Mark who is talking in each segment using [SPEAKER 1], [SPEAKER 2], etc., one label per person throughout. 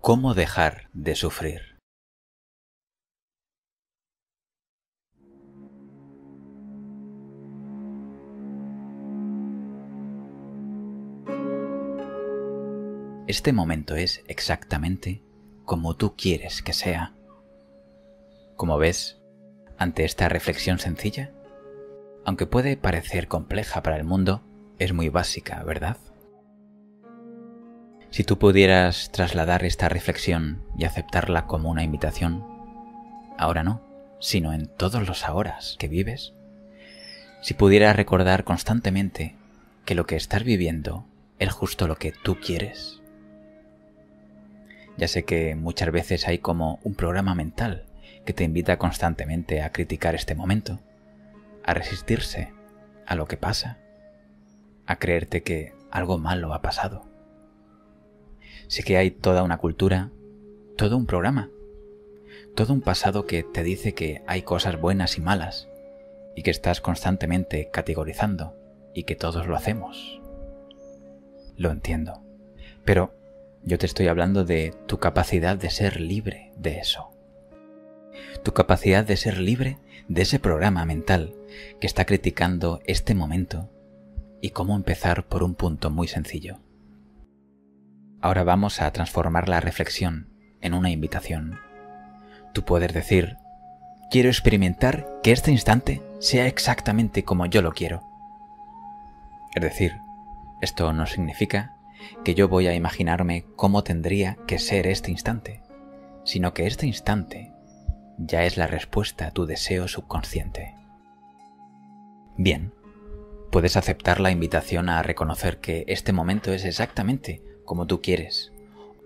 [SPEAKER 1] cómo dejar de sufrir. Este momento es exactamente como tú quieres que sea. Como ves, ante esta reflexión sencilla, aunque puede parecer compleja para el mundo, es muy básica, ¿verdad? Si tú pudieras trasladar esta reflexión y aceptarla como una invitación, ahora no, sino en todos los ahoras que vives, si pudieras recordar constantemente que lo que estás viviendo es justo lo que tú quieres, ya sé que muchas veces hay como un programa mental que te invita constantemente a criticar este momento, a resistirse a lo que pasa, a creerte que algo malo ha pasado. Sé que hay toda una cultura, todo un programa, todo un pasado que te dice que hay cosas buenas y malas y que estás constantemente categorizando y que todos lo hacemos. Lo entiendo, pero yo te estoy hablando de tu capacidad de ser libre de eso. Tu capacidad de ser libre de ese programa mental que está criticando este momento y cómo empezar por un punto muy sencillo. Ahora vamos a transformar la reflexión en una invitación. Tú puedes decir, quiero experimentar que este instante sea exactamente como yo lo quiero. Es decir, esto no significa que yo voy a imaginarme cómo tendría que ser este instante, sino que este instante ya es la respuesta a tu deseo subconsciente. Bien, puedes aceptar la invitación a reconocer que este momento es exactamente como tú quieres,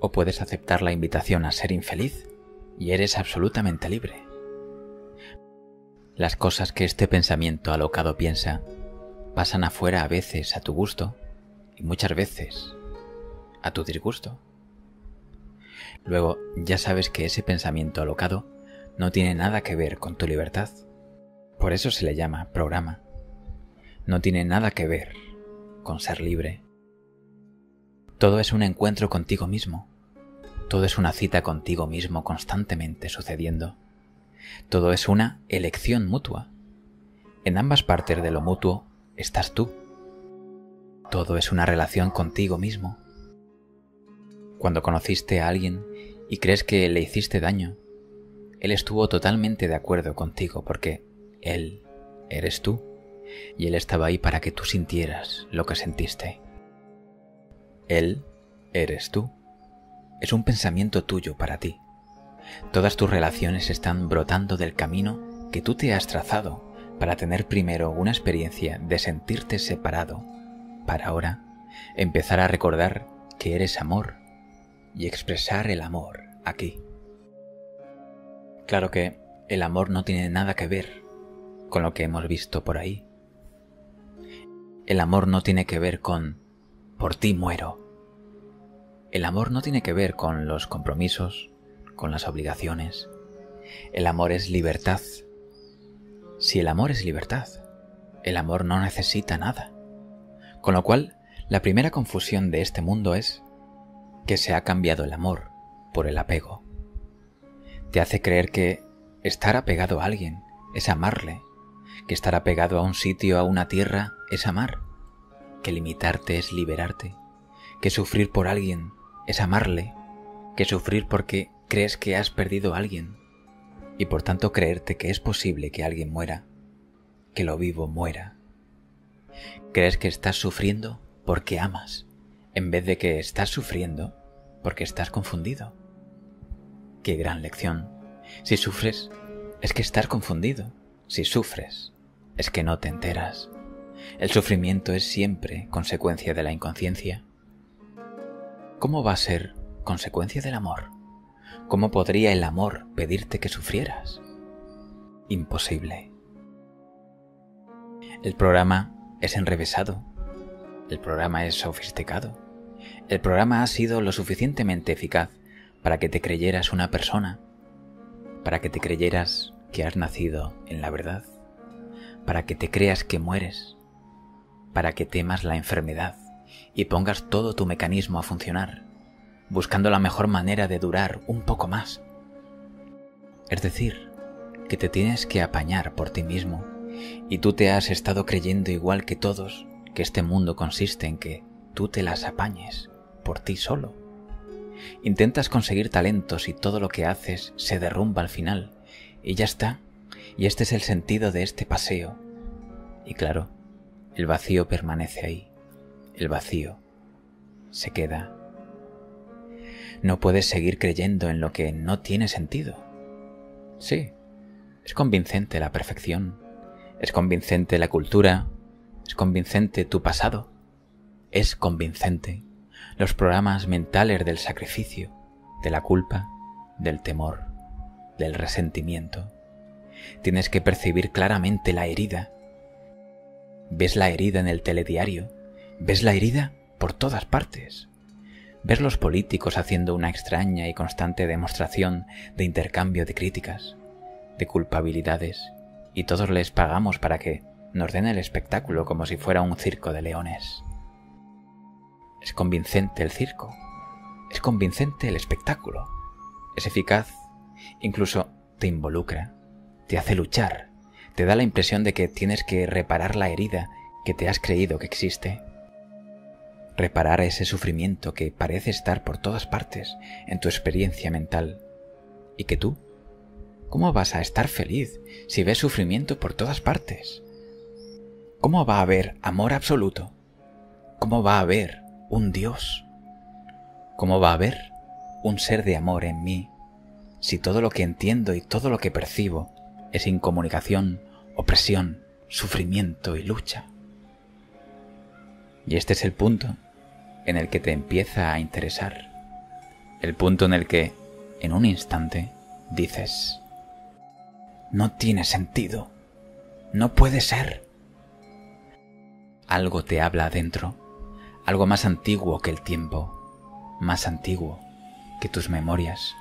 [SPEAKER 1] o puedes aceptar la invitación a ser infeliz y eres absolutamente libre. Las cosas que este pensamiento alocado piensa pasan afuera a veces a tu gusto y muchas veces a tu disgusto. Luego ya sabes que ese pensamiento alocado no tiene nada que ver con tu libertad. Por eso se le llama programa. No tiene nada que ver con ser libre. Todo es un encuentro contigo mismo. Todo es una cita contigo mismo constantemente sucediendo. Todo es una elección mutua. En ambas partes de lo mutuo estás tú. Todo es una relación contigo mismo. Cuando conociste a alguien y crees que le hiciste daño, él estuvo totalmente de acuerdo contigo porque él eres tú y él estaba ahí para que tú sintieras lo que sentiste. Él eres tú. Es un pensamiento tuyo para ti. Todas tus relaciones están brotando del camino que tú te has trazado para tener primero una experiencia de sentirte separado, para ahora empezar a recordar que eres amor y expresar el amor aquí. Claro que el amor no tiene nada que ver con lo que hemos visto por ahí. El amor no tiene que ver con por ti muero. El amor no tiene que ver con los compromisos, con las obligaciones. El amor es libertad. Si el amor es libertad, el amor no necesita nada. Con lo cual, la primera confusión de este mundo es que se ha cambiado el amor por el apego. Te hace creer que estar apegado a alguien es amarle, que estar apegado a un sitio, a una tierra, es amar, que limitarte es liberarte, que sufrir por alguien es amarle, que sufrir porque crees que has perdido a alguien y por tanto creerte que es posible que alguien muera, que lo vivo muera. Crees que estás sufriendo porque amas en vez de que estás sufriendo porque estás confundido. Qué gran lección. Si sufres, es que estás confundido. Si sufres, es que no te enteras. El sufrimiento es siempre consecuencia de la inconsciencia. ¿Cómo va a ser consecuencia del amor? ¿Cómo podría el amor pedirte que sufrieras? Imposible. El programa es enrevesado. El programa es sofisticado. El programa ha sido lo suficientemente eficaz para que te creyeras una persona, para que te creyeras que has nacido en la verdad, para que te creas que mueres, para que temas la enfermedad y pongas todo tu mecanismo a funcionar, buscando la mejor manera de durar un poco más. Es decir, que te tienes que apañar por ti mismo y tú te has estado creyendo igual que todos que este mundo consiste en que tú te las apañes por ti solo. Intentas conseguir talentos y todo lo que haces se derrumba al final y ya está. Y este es el sentido de este paseo. Y claro, el vacío permanece ahí. El vacío se queda. No puedes seguir creyendo en lo que no tiene sentido. Sí, es convincente la perfección, es convincente la cultura, es convincente tu pasado, es convincente los programas mentales del sacrificio, de la culpa, del temor, del resentimiento. Tienes que percibir claramente la herida. Ves la herida en el telediario, ves la herida por todas partes. Ves los políticos haciendo una extraña y constante demostración de intercambio de críticas, de culpabilidades, y todos les pagamos para que nos den el espectáculo como si fuera un circo de leones. Es convincente el circo, es convincente el espectáculo, es eficaz, incluso te involucra, te hace luchar, te da la impresión de que tienes que reparar la herida que te has creído que existe. Reparar ese sufrimiento que parece estar por todas partes en tu experiencia mental. Y que tú, ¿cómo vas a estar feliz si ves sufrimiento por todas partes? ¿Cómo va a haber amor absoluto? ¿Cómo va a haber un Dios? ¿Cómo va a haber un ser de amor en mí si todo lo que entiendo y todo lo que percibo es incomunicación, opresión, sufrimiento y lucha? Y este es el punto en el que te empieza a interesar, el punto en el que, en un instante, dices, no tiene sentido, no puede ser. Algo te habla adentro algo más antiguo que el tiempo, más antiguo que tus memorias.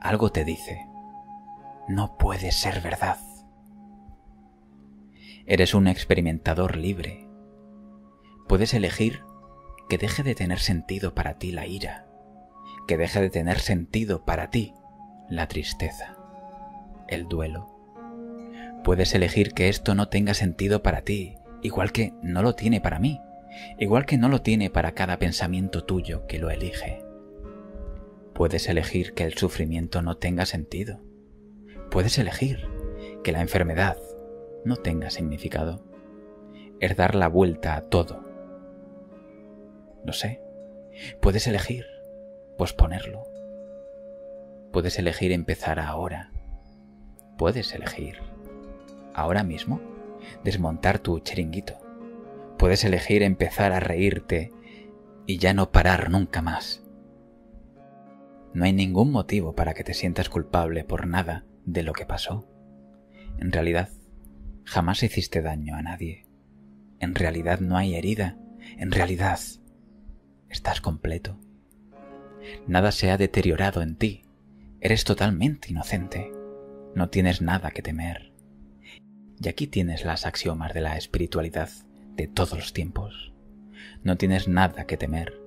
[SPEAKER 1] Algo te dice, no puede ser verdad. Eres un experimentador libre. Puedes elegir que deje de tener sentido para ti la ira, que deje de tener sentido para ti la tristeza, el duelo. Puedes elegir que esto no tenga sentido para ti, igual que no lo tiene para mí igual que no lo tiene para cada pensamiento tuyo que lo elige. Puedes elegir que el sufrimiento no tenga sentido. Puedes elegir que la enfermedad no tenga significado. Es dar la vuelta a todo. Lo sé. Puedes elegir posponerlo. Puedes elegir empezar ahora. Puedes elegir ahora mismo desmontar tu chiringuito Puedes elegir empezar a reírte y ya no parar nunca más. No hay ningún motivo para que te sientas culpable por nada de lo que pasó. En realidad, jamás hiciste daño a nadie. En realidad no hay herida. En realidad, estás completo. Nada se ha deteriorado en ti. Eres totalmente inocente. No tienes nada que temer. Y aquí tienes las axiomas de la espiritualidad de todos los tiempos. No tienes nada que temer.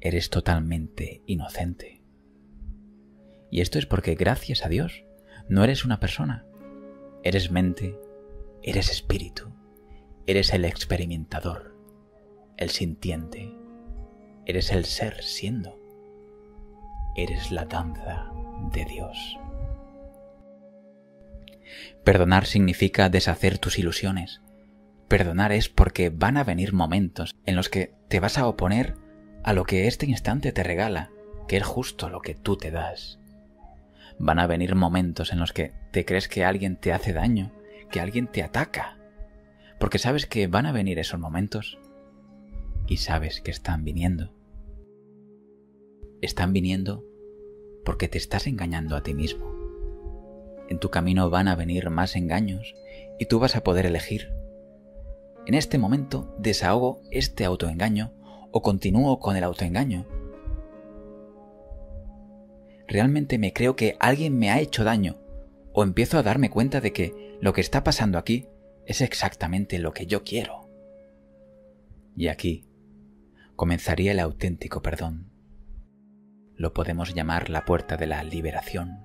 [SPEAKER 1] Eres totalmente inocente. Y esto es porque gracias a Dios no eres una persona. Eres mente, eres espíritu, eres el experimentador, el sintiente, eres el ser siendo, eres la danza de Dios. Perdonar significa deshacer tus ilusiones, Perdonar es porque van a venir momentos en los que te vas a oponer a lo que este instante te regala, que es justo lo que tú te das. Van a venir momentos en los que te crees que alguien te hace daño, que alguien te ataca, porque sabes que van a venir esos momentos y sabes que están viniendo. Están viniendo porque te estás engañando a ti mismo. En tu camino van a venir más engaños y tú vas a poder elegir en este momento desahogo este autoengaño o continúo con el autoengaño. ¿Realmente me creo que alguien me ha hecho daño o empiezo a darme cuenta de que lo que está pasando aquí es exactamente lo que yo quiero? Y aquí comenzaría el auténtico perdón. Lo podemos llamar la puerta de la liberación.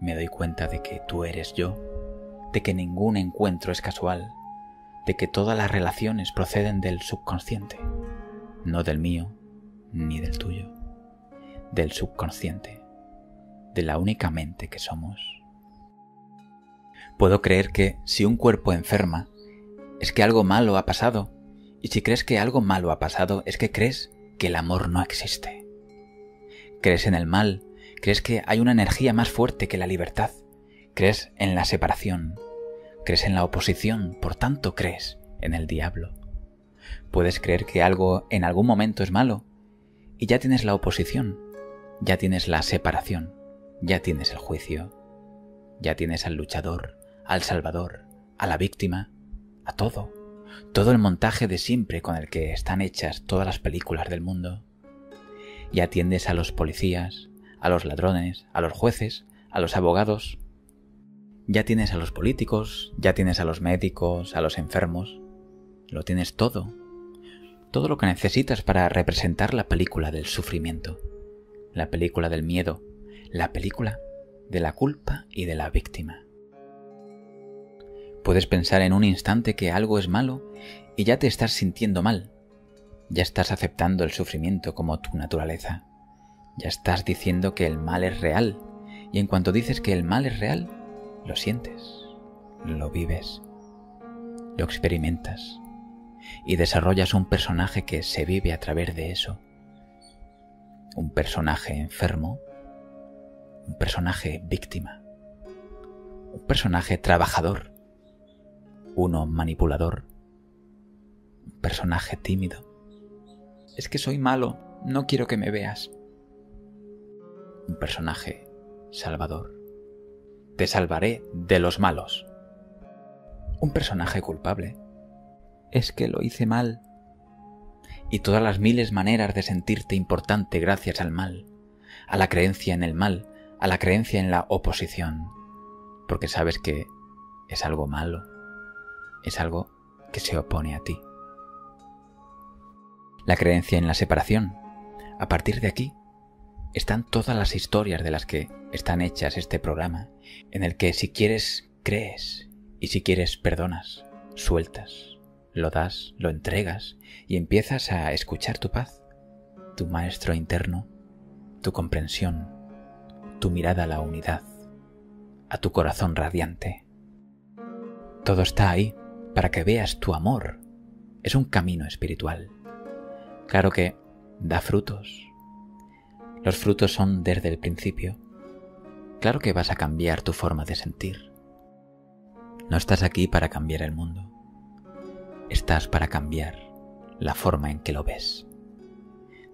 [SPEAKER 1] Me doy cuenta de que tú eres yo, de que ningún encuentro es casual, de que todas las relaciones proceden del subconsciente, no del mío ni del tuyo, del subconsciente, de la única mente que somos. Puedo creer que si un cuerpo enferma, es que algo malo ha pasado, y si crees que algo malo ha pasado, es que crees que el amor no existe. Crees en el mal, crees que hay una energía más fuerte que la libertad, crees en la separación, crees en la oposición, por tanto crees en el diablo. Puedes creer que algo en algún momento es malo y ya tienes la oposición, ya tienes la separación, ya tienes el juicio, ya tienes al luchador, al salvador, a la víctima, a todo, todo el montaje de siempre con el que están hechas todas las películas del mundo. Ya atiendes a los policías, a los ladrones, a los jueces, a los abogados, ya tienes a los políticos, ya tienes a los médicos, a los enfermos. Lo tienes todo. Todo lo que necesitas para representar la película del sufrimiento, la película del miedo, la película de la culpa y de la víctima. Puedes pensar en un instante que algo es malo y ya te estás sintiendo mal. Ya estás aceptando el sufrimiento como tu naturaleza. Ya estás diciendo que el mal es real. Y en cuanto dices que el mal es real, lo sientes, lo vives, lo experimentas y desarrollas un personaje que se vive a través de eso. Un personaje enfermo, un personaje víctima, un personaje trabajador, uno manipulador, un personaje tímido. Es que soy malo, no quiero que me veas. Un personaje salvador te salvaré de los malos. Un personaje culpable. Es que lo hice mal. Y todas las miles maneras de sentirte importante gracias al mal, a la creencia en el mal, a la creencia en la oposición, porque sabes que es algo malo, es algo que se opone a ti. La creencia en la separación. A partir de aquí, están todas las historias de las que están hechas este programa, en el que si quieres, crees, y si quieres, perdonas, sueltas, lo das, lo entregas, y empiezas a escuchar tu paz, tu maestro interno, tu comprensión, tu mirada a la unidad, a tu corazón radiante. Todo está ahí para que veas tu amor. Es un camino espiritual. Claro que da frutos, los frutos son desde el principio. Claro que vas a cambiar tu forma de sentir. No estás aquí para cambiar el mundo. Estás para cambiar la forma en que lo ves.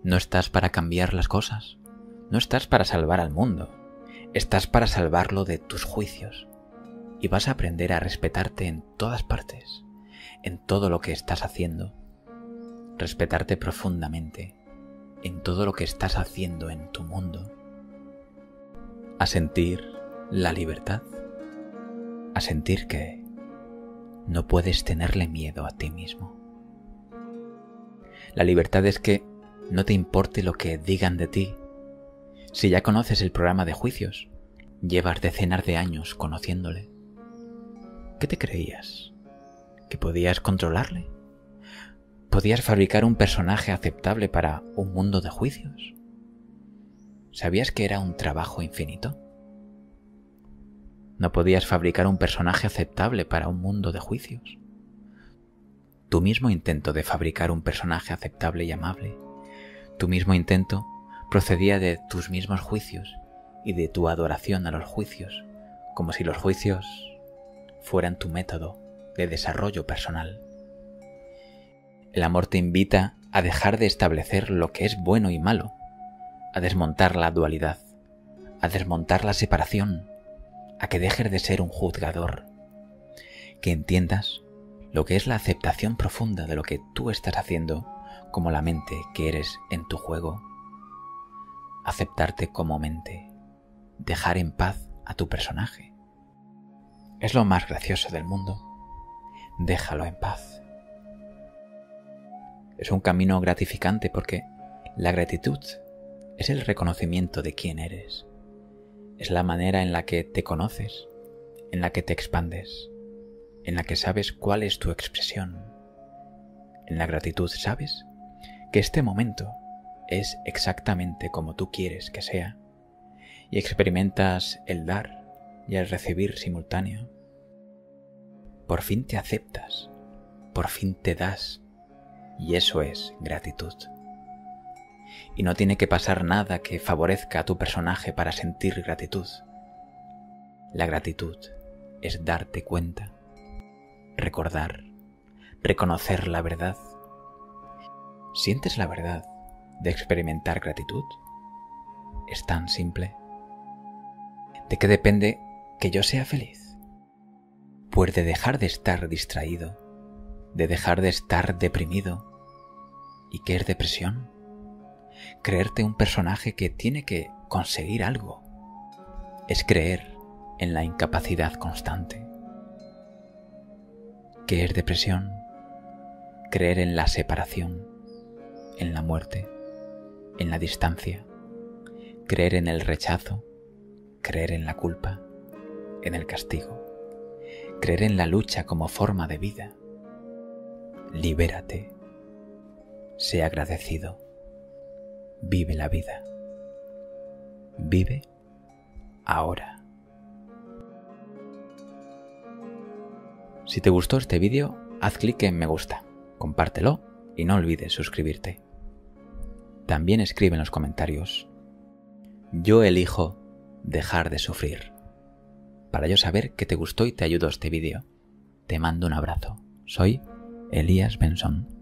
[SPEAKER 1] No estás para cambiar las cosas. No estás para salvar al mundo. Estás para salvarlo de tus juicios. Y vas a aprender a respetarte en todas partes, en todo lo que estás haciendo. Respetarte profundamente en todo lo que estás haciendo en tu mundo, a sentir la libertad, a sentir que no puedes tenerle miedo a ti mismo. La libertad es que no te importe lo que digan de ti. Si ya conoces el programa de juicios, llevas decenas de años conociéndole. ¿Qué te creías? ¿Que podías controlarle? ¿Podías fabricar un personaje aceptable para un mundo de juicios? ¿Sabías que era un trabajo infinito? No podías fabricar un personaje aceptable para un mundo de juicios. Tu mismo intento de fabricar un personaje aceptable y amable, tu mismo intento procedía de tus mismos juicios y de tu adoración a los juicios, como si los juicios fueran tu método de desarrollo personal. El amor te invita a dejar de establecer lo que es bueno y malo, a desmontar la dualidad, a desmontar la separación, a que dejes de ser un juzgador, que entiendas lo que es la aceptación profunda de lo que tú estás haciendo como la mente que eres en tu juego, aceptarte como mente, dejar en paz a tu personaje. Es lo más gracioso del mundo. Déjalo en paz. Es un camino gratificante porque la gratitud es el reconocimiento de quién eres. Es la manera en la que te conoces, en la que te expandes, en la que sabes cuál es tu expresión. En la gratitud sabes que este momento es exactamente como tú quieres que sea y experimentas el dar y el recibir simultáneo. Por fin te aceptas, por fin te das y eso es gratitud. Y no tiene que pasar nada que favorezca a tu personaje para sentir gratitud. La gratitud es darte cuenta, recordar, reconocer la verdad. ¿Sientes la verdad de experimentar gratitud? Es tan simple. ¿De qué depende que yo sea feliz? Pues de dejar de estar distraído, de dejar de estar deprimido. ¿Y qué es depresión? Creerte un personaje que tiene que conseguir algo. Es creer en la incapacidad constante. ¿Qué es depresión? Creer en la separación, en la muerte, en la distancia, creer en el rechazo, creer en la culpa, en el castigo, creer en la lucha como forma de vida. Libérate, sé agradecido, vive la vida, vive ahora. Si te gustó este vídeo, haz clic en me gusta, compártelo y no olvides suscribirte. También escribe en los comentarios. Yo elijo dejar de sufrir. Para yo saber que te gustó y te ayudó este vídeo. Te mando un abrazo. Soy Elías Benson.